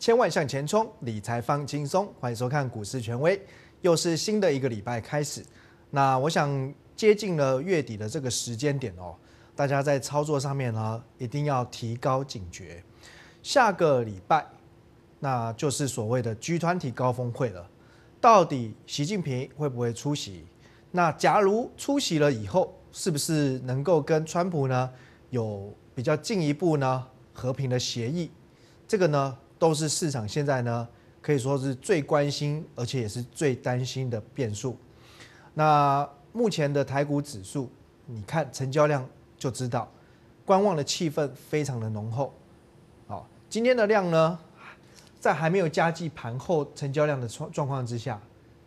千万向前冲，理财放轻松。欢迎收看股市权威，又是新的一个礼拜开始。那我想接近了月底的这个时间点哦，大家在操作上面呢，一定要提高警觉。下个礼拜，那就是所谓的 G 团体高峰会了。到底习近平会不会出席？那假如出席了以后，是不是能够跟川普呢有比较进一步呢和平的协议？这个呢都是市场现在呢可以说是最关心，而且也是最担心的变数。那目前的台股指数，你看成交量就知道，观望的气氛非常的浓厚。好，今天的量呢？在还没有加计盘后成交量的状状况之下，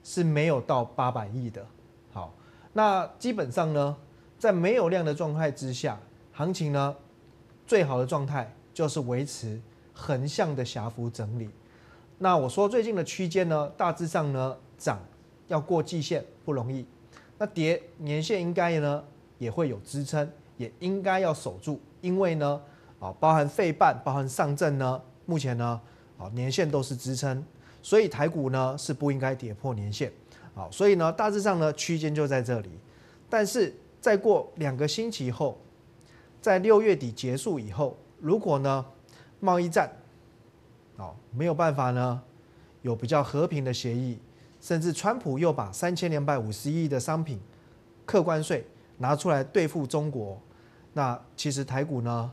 是没有到八百亿的。好，那基本上呢，在没有量的状态之下，行情呢最好的状态就是维持横向的狭幅整理。那我说最近的区间呢，大致上呢涨要过季线不容易，那跌年线应该呢也会有支撑，也应该要守住，因为呢啊包含费半，包含上证呢，目前呢。啊，年线都是支撑，所以台股呢是不应该跌破年线。好，所以呢大致上呢区间就在这里。但是再过两个星期后，在六月底结束以后，如果呢贸易战，哦没有办法呢有比较和平的协议，甚至川普又把三千两百五十亿的商品客关税拿出来对付中国，那其实台股呢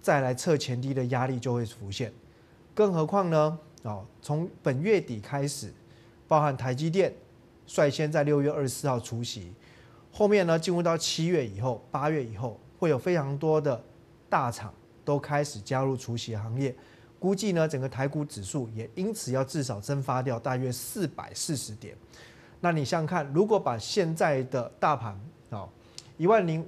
再来测前低的压力就会浮现。更何况呢？哦，从本月底开始，包含台积电率先在六月二十四号出席，后面呢进入到七月以后、八月以后，会有非常多的大厂都开始加入除息行列。估计呢，整个台股指数也因此要至少蒸发掉大约四百四十点。那你想看，如果把现在的大盘哦一万零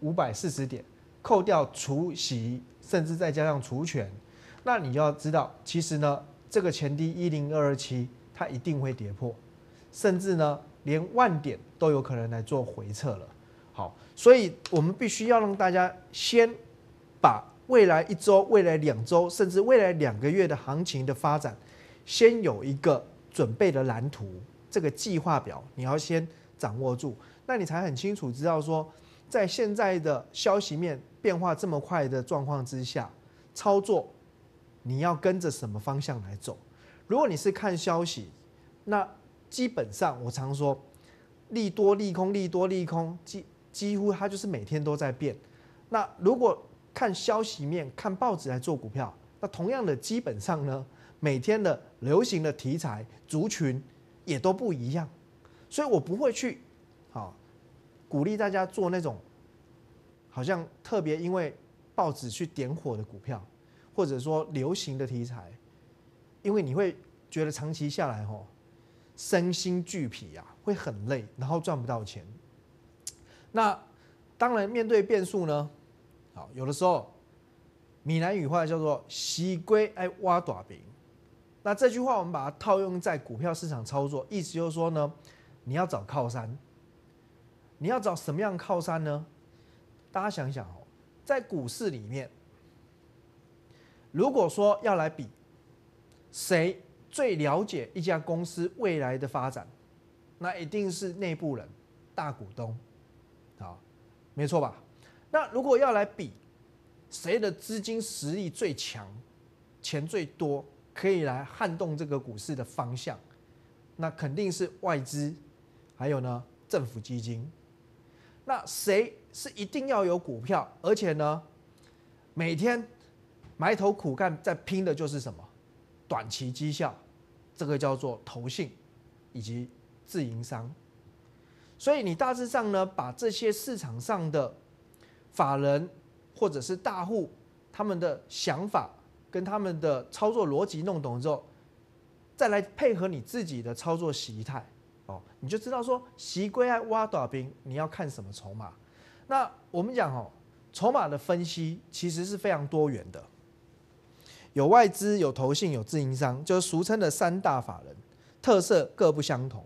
五百四十点扣掉除息，甚至再加上除权。那你要知道，其实呢，这个前低一零二二七，它一定会跌破，甚至呢，连万点都有可能来做回撤了。好，所以我们必须要让大家先把未来一周、未来两周，甚至未来两个月的行情的发展，先有一个准备的蓝图，这个计划表你要先掌握住，那你才很清楚知道说，在现在的消息面变化这么快的状况之下，操作。你要跟着什么方向来走？如果你是看消息，那基本上我常说利多利空利多利空，几几乎它就是每天都在变。那如果看消息面看报纸来做股票，那同样的基本上呢，每天的流行的题材族群也都不一样，所以我不会去好鼓励大家做那种好像特别因为报纸去点火的股票。或者说流行的题材，因为你会觉得长期下来吼，身心俱疲啊，会很累，然后赚不到钱。那当然面对变数呢，好，有的时候闽南语话叫做“西龟爱挖短饼”。那这句话我们把它套用在股票市场操作，意思就是说呢，你要找靠山，你要找什么样靠山呢？大家想想哦，在股市里面。如果说要来比谁最了解一家公司未来的发展，那一定是内部人、大股东，好，没错吧？那如果要来比谁的资金实力最强、钱最多，可以来撼动这个股市的方向，那肯定是外资，还有呢政府基金。那谁是一定要有股票，而且呢每天。埋头苦干在拼的就是什么？短期绩效，这个叫做投信以及自营商。所以你大致上呢，把这些市场上的法人或者是大户他们的想法跟他们的操作逻辑弄懂之后，再来配合你自己的操作习态哦，你就知道说，习归爱挖短兵，你要看什么筹码。那我们讲哦，筹码的分析其实是非常多元的。有外资、有投信、有自营商，就是俗称的三大法人，特色各不相同。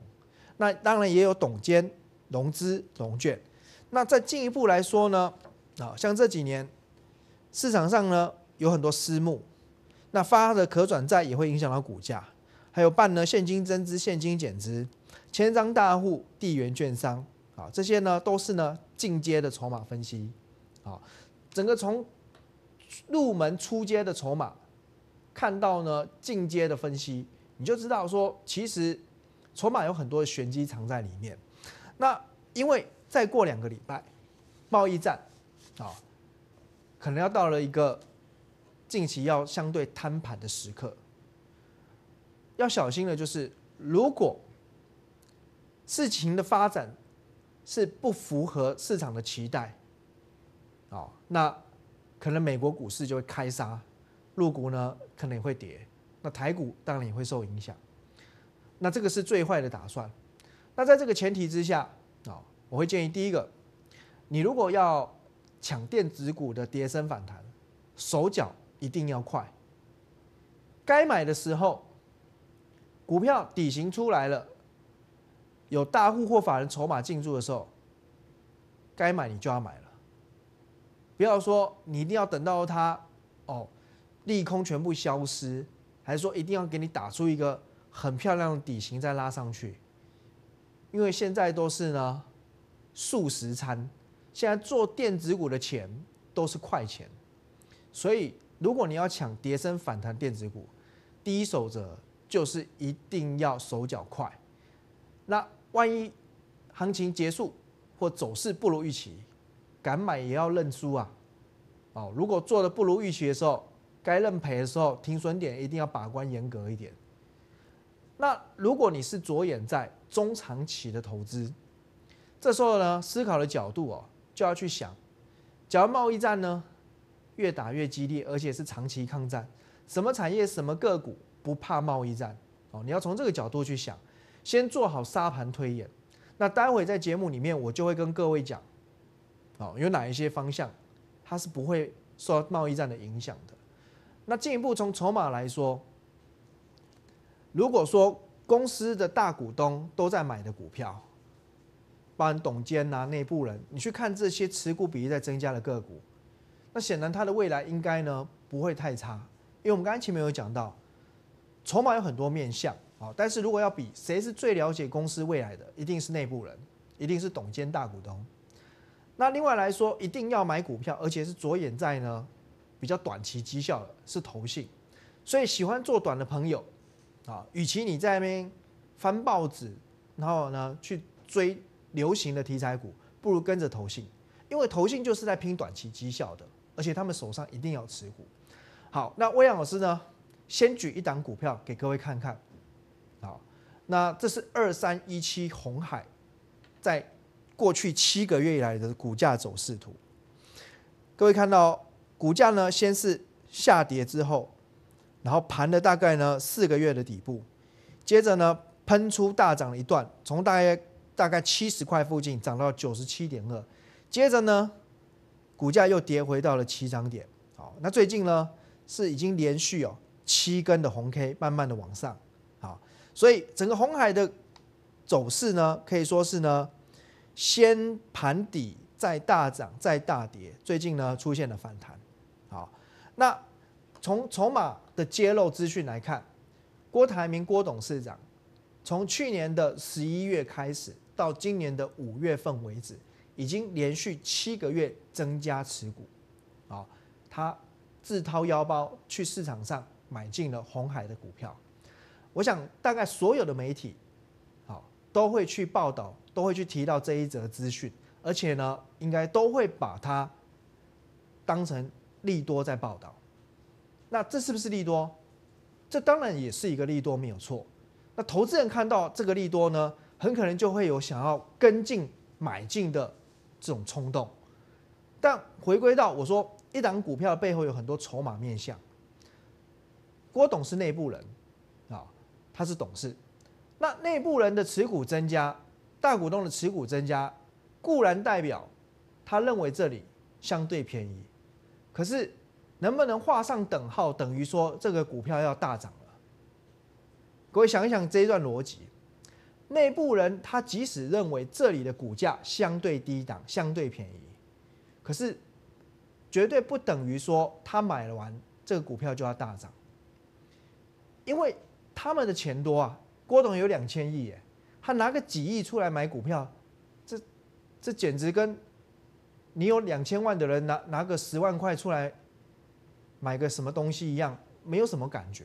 那当然也有董监、融资、融券。那再进一步来说呢，啊，像这几年市场上呢有很多私募，那发的可转债也会影响到股价，还有办呢现金增资、现金减资、千张大户、地缘券商，啊，这些呢都是呢进阶的筹码分析，啊，整个从入门出阶的筹码，看到呢进阶的分析，你就知道说，其实筹码有很多的玄机藏在里面。那因为再过两个礼拜，贸易战，啊，可能要到了一个。近期要相对摊盘的时刻，要小心的就是，如果事情的发展是不符合市场的期待，哦，那可能美国股市就会开杀，陆股呢可能也会跌，那台股当然也会受影响。那这个是最坏的打算。那在这个前提之下，啊，我会建议第一个，你如果要抢电子股的跌升反弹，手脚。一定要快，该买的时候，股票底型出来了，有大户或法人筹码进驻的时候，该买你就要买了。不要说你一定要等到它哦利空全部消失，还是说一定要给你打出一个很漂亮的底型再拉上去？因为现在都是呢速食餐，现在做电子股的钱都是快钱，所以。如果你要抢跌升反弹电子股，第一守则就是一定要手脚快。那万一行情结束或走势不如预期，敢买也要认输啊！哦，如果做的不如预期的时候，该认赔的时候，停损点一定要把关严格一点。那如果你是着眼在中长期的投资，这时候呢，思考的角度哦，就要去想，假如贸易战呢？越打越激烈，而且是长期抗战。什么产业、什么个股不怕贸易战？哦，你要从这个角度去想，先做好沙盘推演。那待会在节目里面，我就会跟各位讲，哦，有哪一些方向它是不会受贸易战的影响的。那进一步从筹码来说，如果说公司的大股东都在买的股票，包含董监呐、内部人，你去看这些持股比例在增加的个股。那显然它的未来应该呢不会太差，因为我们刚才前面有讲到，筹码有很多面向啊，但是如果要比谁是最了解公司未来的，一定是内部人，一定是董监大股东。那另外来说，一定要买股票，而且是着眼在呢比较短期绩效的，是投信。所以喜欢做短的朋友啊，与其你在那边翻报纸，然后呢去追流行的题材股，不如跟着投信，因为投信就是在拼短期绩效的。而且他们手上一定要持股。好，那魏阳老师呢？先举一档股票给各位看看。好，那这是二三一七红海，在过去七个月以来的股价走势图。各位看到股价呢，先是下跌之后，然后盘了大概呢四个月的底部，接着呢喷出大涨了一段，从大约大概七十块附近涨到九十七点二，接着呢。股价又跌回到了起涨点，好，那最近呢是已经连续哦七根的红 K 慢慢的往上，好，所以整个红海的走势呢可以说是呢先盘底再大涨再大跌，最近呢出现了反弹，好，那从筹码的揭露资讯来看，郭台铭郭董事长从去年的十一月开始到今年的五月份为止。已经连续七个月增加持股，啊，他自掏腰包去市场上买进了红海的股票。我想大概所有的媒体，好都会去报道，都会去提到这一则资讯，而且呢，应该都会把它当成利多在报道。那这是不是利多？这当然也是一个利多，没有错。那投资人看到这个利多呢，很可能就会有想要跟进买进的。这种冲动，但回归到我说，一档股票背后有很多筹码面向。郭董是内部人啊，他是董事，那内部人的持股增加，大股东的持股增加，固然代表他认为这里相对便宜，可是能不能画上等号，等于说这个股票要大涨了？各位想一想这一段逻辑。内部人他即使认为这里的股价相对低档、相对便宜，可是绝对不等于说他买了完这个股票就要大涨。因为他们的钱多啊，郭董有两千亿耶，他拿个几亿出来买股票，这这简直跟你有两千万的人拿拿个十万块出来买个什么东西一样，没有什么感觉，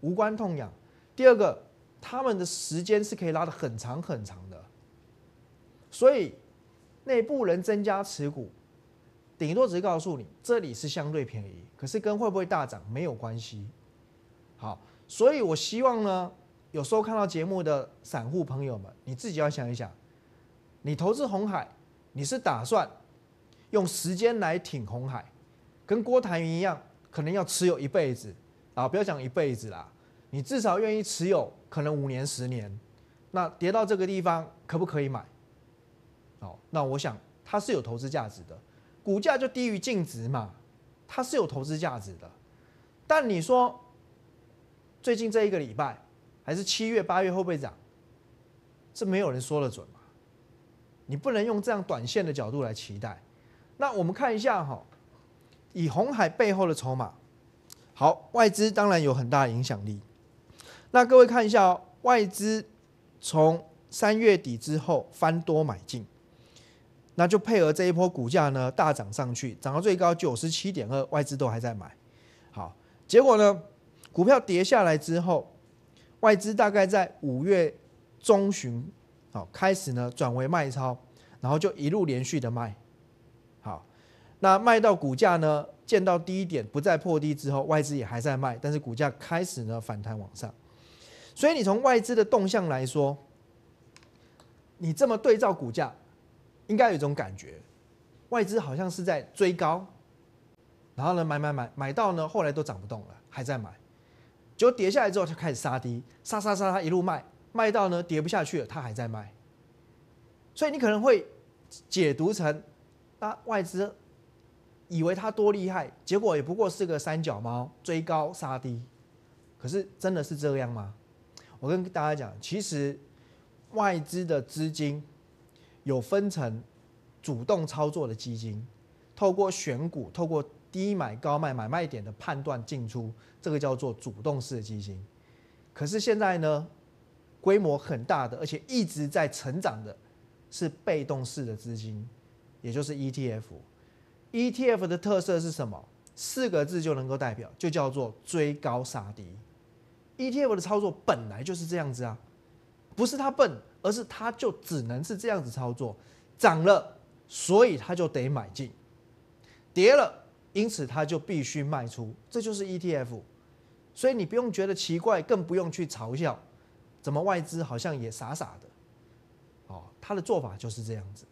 无关痛痒。第二个，他们的时间是可以拉的很长很长的，所以内部人增加持股，顶多只是告诉你这里是相对便宜，可是跟会不会大涨没有关系。好，所以我希望呢，有时候看到节目的散户朋友们，你自己要想一想，你投资红海，你是打算用时间来挺红海，跟郭台铭一样，可能要持有一辈子啊，不要讲一辈子啦。你至少愿意持有，可能五年、十年，那跌到这个地方可不可以买？哦，那我想它是有投资价值的，股价就低于净值嘛，它是有投资价值的。但你说最近这一个礼拜，还是七月、八月会不会涨？是没有人说得准嘛。你不能用这样短线的角度来期待。那我们看一下哈，以红海背后的筹码，好，外资当然有很大影响力。那各位看一下哦，外资从三月底之后翻多买进，那就配合这一波股价呢大涨上去，涨到最高九十七点二，外资都还在买。好，结果呢，股票跌下来之后，外资大概在五月中旬，好开始呢转为卖超，然后就一路连续的卖。好，那卖到股价呢见到低点不再破低之后，外资也还在卖，但是股价开始呢反弹往上。所以你从外资的动向来说，你这么对照股价，应该有一种感觉，外资好像是在追高，然后呢买买买买到呢后来都涨不动了，还在买，结果跌下来之后就开始杀低，杀杀杀，他一路卖，卖到呢跌不下去了，他还在卖，所以你可能会解读成，啊外资以为他多厉害，结果也不过是个三脚猫，追高杀低，可是真的是这样吗？我跟大家讲，其实外资的资金有分成主动操作的基金，透过选股、透过低买高卖、买卖点的判断进出，这个叫做主动式的基金。可是现在呢，规模很大的，而且一直在成长的，是被动式的资金，也就是 ETF。ETF 的特色是什么？四个字就能够代表，就叫做追高杀低。ETF 的操作本来就是这样子啊，不是他笨，而是他就只能是这样子操作，涨了，所以他就得买进；跌了，因此他就必须卖出，这就是 ETF。所以你不用觉得奇怪，更不用去嘲笑，怎么外资好像也傻傻的，哦，他的做法就是这样子。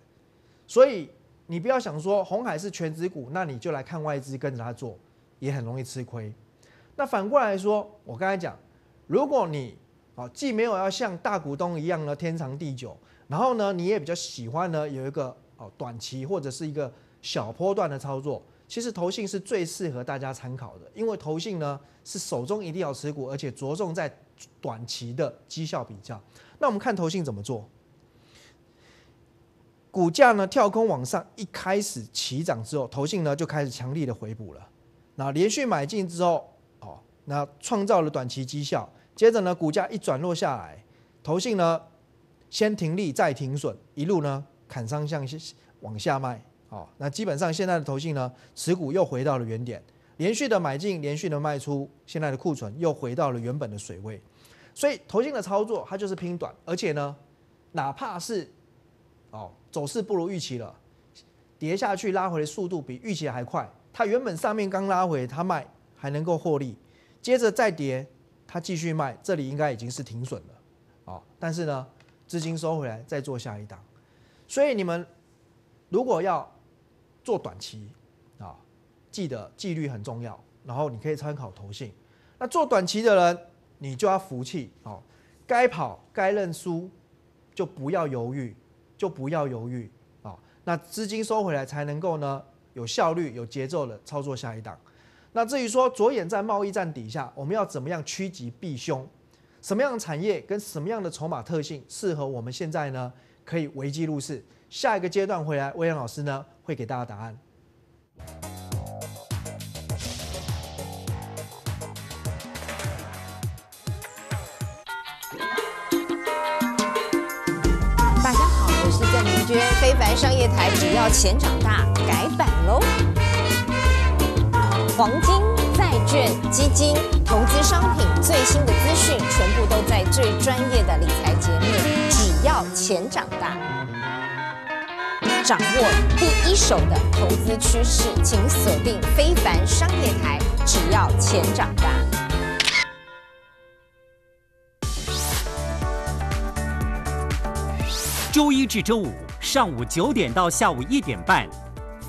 所以你不要想说红海是全职股，那你就来看外资跟着他做，也很容易吃亏。那反过来说，我刚才讲。如果你啊既没有要像大股东一样呢天长地久，然后呢你也比较喜欢呢有一个哦短期或者是一个小波段的操作，其实投信是最适合大家参考的，因为投信呢是手中一定要持股，而且着重在短期的绩效比较。那我们看投信怎么做，股价呢跳空往上一开始起涨之后，投信呢就开始强力的回补了，那连续买进之后。哦那创造了短期绩效，接着呢，股价一转落下来，投信呢先停利再停损，一路呢砍伤向往下卖，哦，那基本上现在的投信呢持股又回到了原点，连续的买进，连续的卖出，现在的库存又回到了原本的水位，所以投信的操作它就是拼短，而且呢，哪怕是哦走势不如预期了，跌下去拉回的速度比预期还快，它原本上面刚拉回，它卖还能够获利。接着再跌，它继续卖，这里应该已经是停损了，啊，但是呢，资金收回来再做下一档，所以你们如果要做短期啊，记得纪律很重要，然后你可以参考投信。那做短期的人，你就要服气哦，该跑该认输，就不要犹豫，就不要犹豫啊，那资金收回来才能够呢有效率、有节奏的操作下一档。那至于说着眼在贸易战底下，我们要怎么样趋吉避凶？什么样的产业跟什么样的筹码特性适合我们现在呢？可以危机入市。下一个阶段回来，威廉老师呢会给大家答案。大家好，我是郑明娟，非凡商业台只要钱长大改版喽。黄金、债券、基金、投资商品最新的资讯，全部都在最专业的理财节目。只要钱长大，掌握第一手的投资趋势，请锁定非凡商业台。只要钱长大。周一至周五上午九点到下午一点半，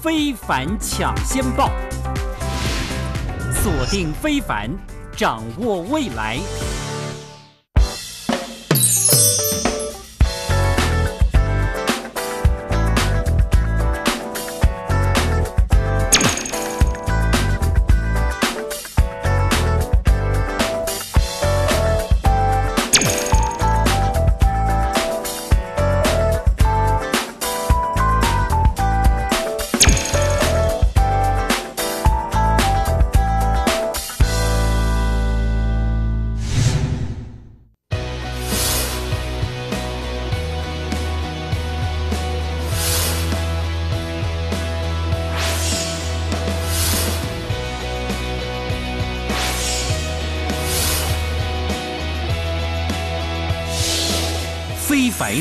非凡抢先报，锁定非凡，掌握未来。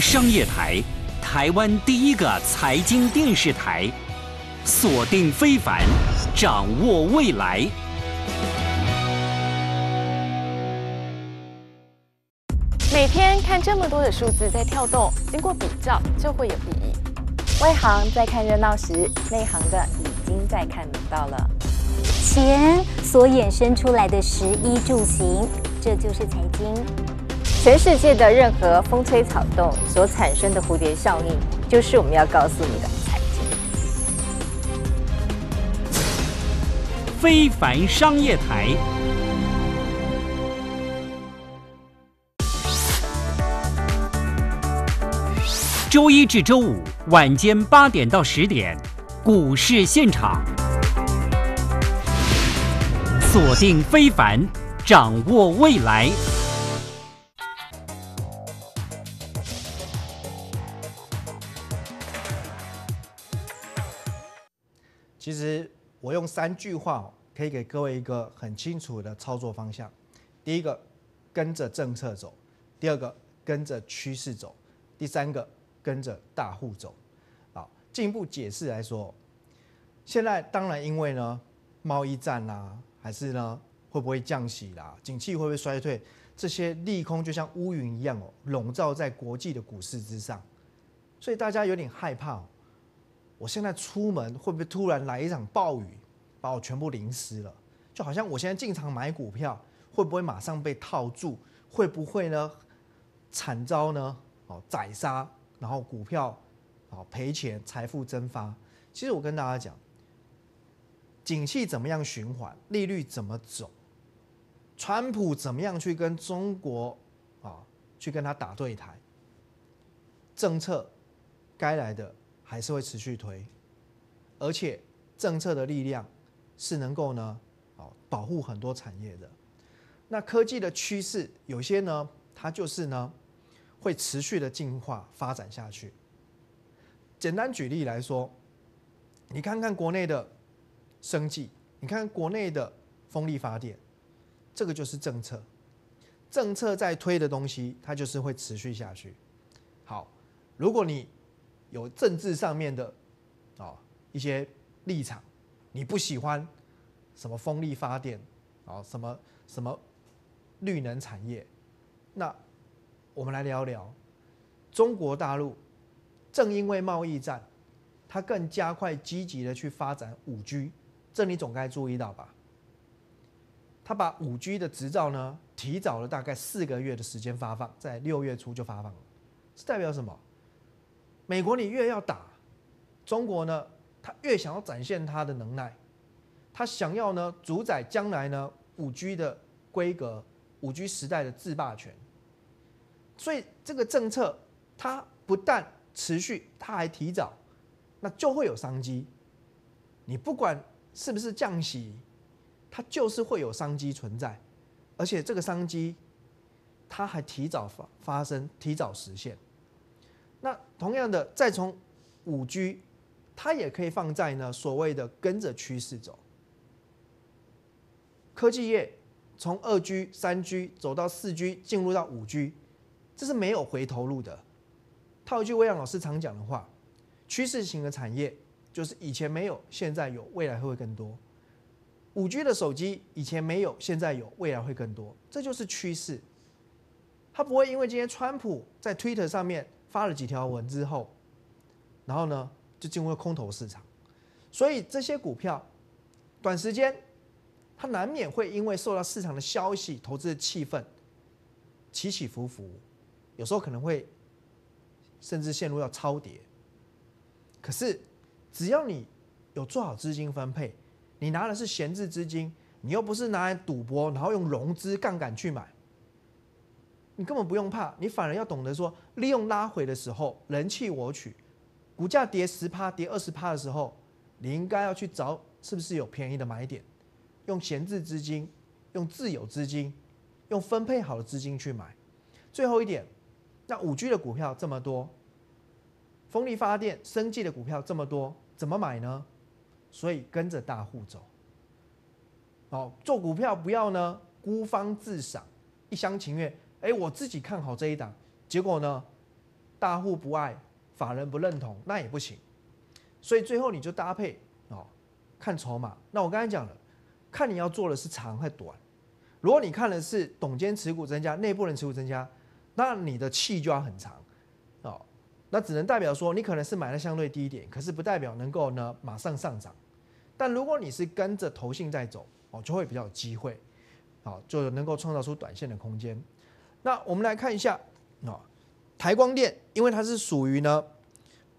商业台，台湾第一个财经电视台，锁定非凡，掌握未来。每天看这么多的数字在跳动，经过比较就会有意义。外行在看热闹时，内行的已经在看门道了。钱所衍生出来的食衣住行，这就是财经。全世界的任何风吹草动所产生的蝴蝶效应，就是我们要告诉你的财经。非凡商业台。周一至周五晚间八点到十点，股市现场，锁定非凡，掌握未来。我用三句话可以给各位一个很清楚的操作方向。第一个，跟着政策走；第二个，跟着趋势走；第三个，跟着大户走。好，进一步解释来说，现在当然因为呢贸易战啦，还是呢会不会降息啦，景气会不会衰退，这些利空就像乌云一样哦，笼罩在国际的股市之上，所以大家有点害怕哦。我现在出门会不会突然来一场暴雨，把我全部淋湿了？就好像我现在进场买股票，会不会马上被套住？会不会呢惨遭呢哦宰杀，然后股票哦赔钱，财富蒸发？其实我跟大家讲，景气怎么样循环，利率怎么走，川普怎么样去跟中国啊去跟他打对台，政策该来的。还是会持续推，而且政策的力量是能够呢，哦保护很多产业的。那科技的趋势有些呢，它就是呢会持续的进化发展下去。简单举例来说，你看看国内的生计，你看国内的风力发电，这个就是政策，政策在推的东西，它就是会持续下去。好，如果你有政治上面的啊一些立场，你不喜欢什么风力发电啊，什么什么绿能产业，那我们来聊聊中国大陆，正因为贸易战，它更加快积极的去发展五 G，这你总该注意到吧？他把五 G 的执照呢提早了大概四个月的时间发放，在六月初就发放了，是代表什么？美国你越要打，中国呢，他越想要展现他的能耐，他想要呢主宰将来呢五 G 的规格，五 G 时代的制霸权。所以这个政策它不但持续，它还提早，那就会有商机。你不管是不是降息，它就是会有商机存在，而且这个商机它还提早发发生，提早实现。那同样的，再从五 G，它也可以放在呢所谓的跟着趋势走。科技业从二 G、三 G 走到四 G，进入到五 G，这是没有回头路的。套一句魏阳老师常讲的话，趋势型的产业就是以前没有，现在有，未来会更多。五 G 的手机以前没有，现在有，未来会更多，这就是趋势。它不会因为今天川普在 Twitter 上面发了几条文之后，然后呢就进入了空头市场。所以这些股票短时间它难免会因为受到市场的消息、投资的气氛起起伏伏，有时候可能会甚至陷入到超跌。可是只要你有做好资金分配，你拿的是闲置资金，你又不是拿来赌博，然后用融资杠杆去买，你根本不用怕，你反而要懂得说，利用拉回的时候，人气我取，股价跌十趴、跌二十趴的时候，你应该要去找是不是有便宜的买点，用闲置资金，用自有资金，用分配好的资金去买。最后一点，那五 G 的股票这么多，风力发电、生技的股票这么多，怎么买呢？所以跟着大户走，哦，做股票不要呢孤芳自赏，一厢情愿。哎，我自己看好这一档，结果呢，大户不爱，法人不认同，那也不行。所以最后你就搭配哦，看筹码。那我刚才讲了，看你要做的是长还短。如果你看的是董监持股增加，内部人持股增加，那你的气就要很长哦。那只能代表说你可能是买的相对低一点，可是不代表能够呢马上上涨。但如果你是跟着投信在走哦，就会比较有机会，好就能够创造出短线的空间。那我们来看一下啊，台光电，因为它是属于呢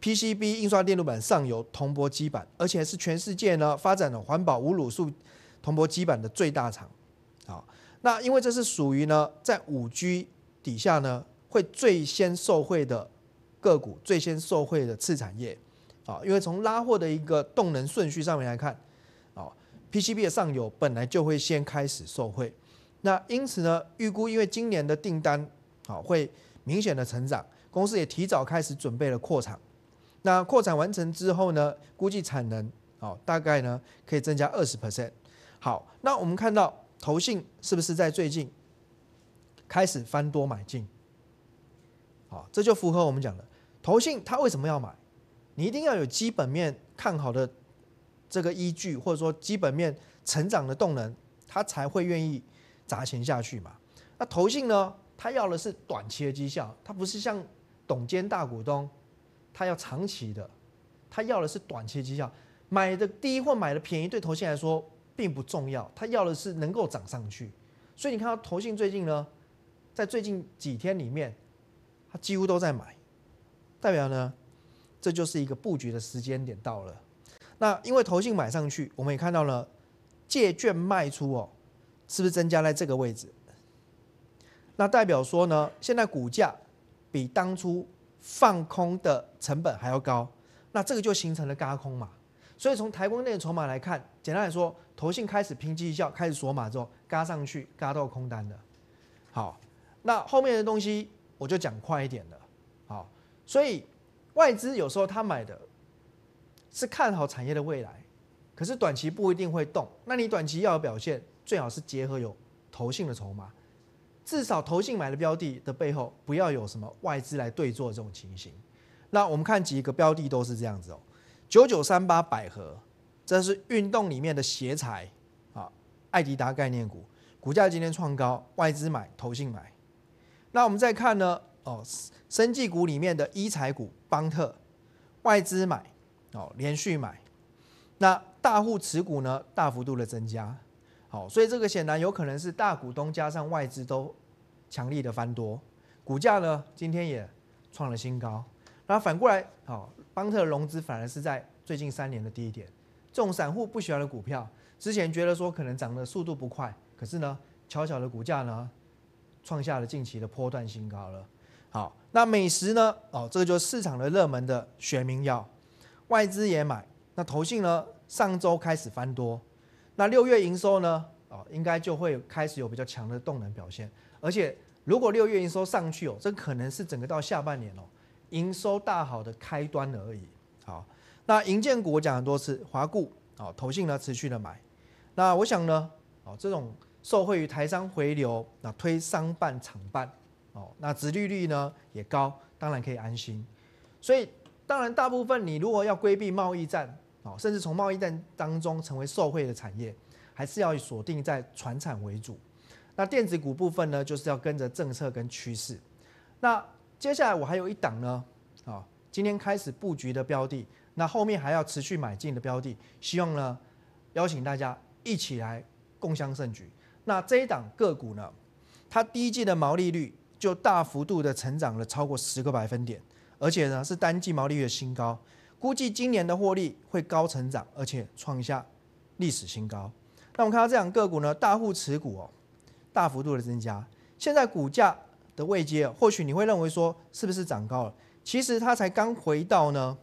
PCB 印刷电路板上游铜箔基板，而且是全世界呢发展的环保无卤素铜箔基板的最大厂。啊，那因为这是属于呢在五 G 底下呢会最先受惠的个股，最先受惠的次产业。啊，因为从拉货的一个动能顺序上面来看，啊，PCB 的上游本来就会先开始受惠。那因此呢，预估因为今年的订单好会明显的成长，公司也提早开始准备了扩产。那扩产完成之后呢，估计产能好大概呢可以增加二十 percent。好，那我们看到投信是不是在最近开始翻多买进？好，这就符合我们讲的投信它为什么要买？你一定要有基本面看好的这个依据，或者说基本面成长的动能，它才会愿意。砸钱下去嘛？那投信呢？他要的是短期的绩效，他不是像董监大股东，他要长期的，他要的是短期的绩效。买的低或买的便宜，对投信来说并不重要，他要的是能够涨上去。所以你看到投信最近呢，在最近几天里面，他几乎都在买，代表呢，这就是一个布局的时间点到了。那因为投信买上去，我们也看到了借券卖出哦。是不是增加在这个位置？那代表说呢，现在股价比当初放空的成本还要高，那这个就形成了嘎空嘛。所以从台光电的筹码来看，简单来说，投信开始拼绩效，开始锁码之后，嘎上去，嘎到空单的。好，那后面的东西我就讲快一点了。好，所以外资有时候他买的是看好产业的未来，可是短期不一定会动。那你短期要有表现。最好是结合有投信的筹码，至少投信买的标的的背后不要有什么外资来对做这种情形。那我们看几个标的都是这样子哦，九九三八百合，这是运动里面的鞋材啊，艾迪达概念股，股价今天创高，外资买，投信买。那我们再看呢，哦，生技股里面的医材股邦特，外资买，哦，连续买，那大户持股呢大幅度的增加。好，所以这个显然有可能是大股东加上外资都强力的翻多，股价呢今天也创了新高。那反过来，好，邦特融资反而是在最近三年的低点。这种散户不喜欢的股票，之前觉得说可能涨的速度不快，可是呢，悄悄的股价呢创下了近期的波段新高了。好，那美食呢？哦，这个就是市场的热门的玄名药，外资也买。那投信呢，上周开始翻多。那六月营收呢？哦，应该就会开始有比较强的动能表现。而且，如果六月营收上去哦，这可能是整个到下半年哦，营收大好的开端而已。好，那银建股我讲很多次，华固哦，投信呢持续的买。那我想呢，哦，这种受惠于台商回流，那推商办厂办，哦，那殖利率呢也高，当然可以安心。所以当然大部分你如果要规避贸易战，哦，甚至从贸易战当中成为受惠的产业，还是要锁定在船产为主。那电子股部分呢，就是要跟着政策跟趋势。那接下来我还有一档呢，啊，今天开始布局的标的，那后面还要持续买进的标的，希望呢邀请大家一起来共襄盛举。那这一档个股呢，它第一季的毛利率就大幅度的成长了超过十个百分点，而且呢是单季毛利率的新高，估计今年的获利会高成长，而且创下历史新高。那我们看到这两个股呢，大户持股哦。大幅度的增加，现在股价的位阶，或许你会认为说是不是涨高了？其实它才刚回到呢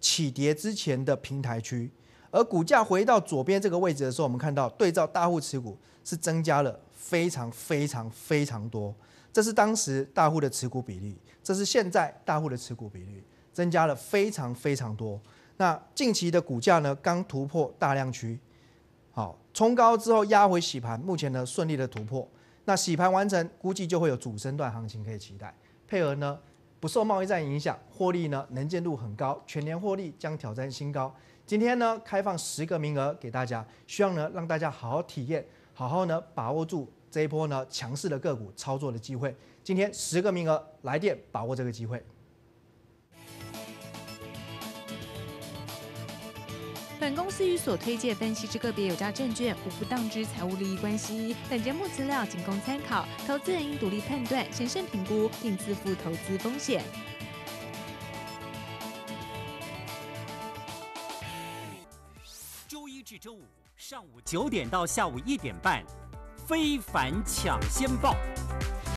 起跌之前的平台区，而股价回到左边这个位置的时候，我们看到对照大户持股是增加了非常非常非常多，这是当时大户的持股比例，这是现在大户的持股比例增加了非常非常多。那近期的股价呢，刚突破大量区。好，冲高之后压回洗盘，目前呢顺利的突破，那洗盘完成，估计就会有主升段行情可以期待。配合呢不受贸易战影响，获利呢能见度很高，全年获利将挑战新高。今天呢开放十个名额给大家，希望呢让大家好好体验，好好呢把握住这一波呢强势的个股操作的机会。今天十个名额来电把握这个机会。本公司与所推介分析之个别有价证券无不当之财务利益关系。本节目资料仅供参考，投资人应独立判断、审慎评估，并自负投资风险。周一至周五上午九点到下午一点半，非凡抢先报。